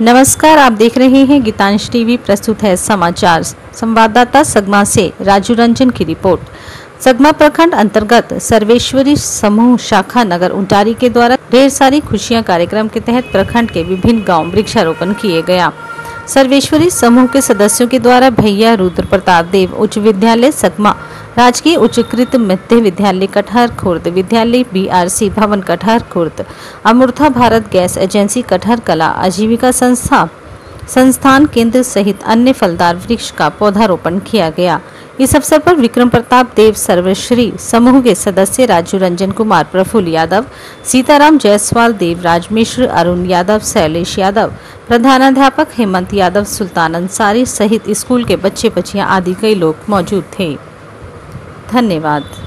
नमस्कार, आप देख रहे हैं गीतांश टीवी, प्रस्तुत है समाचार। संवाददाता सगमा से राजू रंजन की रिपोर्ट। सगमा प्रखंड अंतर्गत सर्वेश्वरी समूह शाखा नगर उंटारी के द्वारा ढेर सारी खुशियाँ कार्यक्रम के तहत प्रखंड के विभिन्न गाँव वृक्षारोपण किए गया। सर्वेश्वरी समूह के सदस्यों के द्वारा भैया रुद्र प्रताप देव उच्च विद्यालय सगमा राजकीय उच्चकृत मध्य विद्यालय कटहर खुर्द, विद्यालय बीआरसी भवन कटहर खुर्द, अमूर्था भारत गैस एजेंसी कटहर कला, आजीविका संस्था, संस्थान केंद्र सहित अन्य फलदार वृक्ष का पौधारोपण किया गया। इस अवसर पर विक्रम प्रताप देव, सर्वश्री समूह के सदस्य राजू रंजन कुमार, प्रफुल्ल यादव, सीताराम जायसवाल देवराज मिश्र अरुण यादव, शैलेश यादव, प्रधानाध्यापक हेमंत यादव, सुल्तान अंसारी सहित स्कूल के बच्चे बच्चियाँ आदि कई लोग मौजूद थे। धन्यवाद।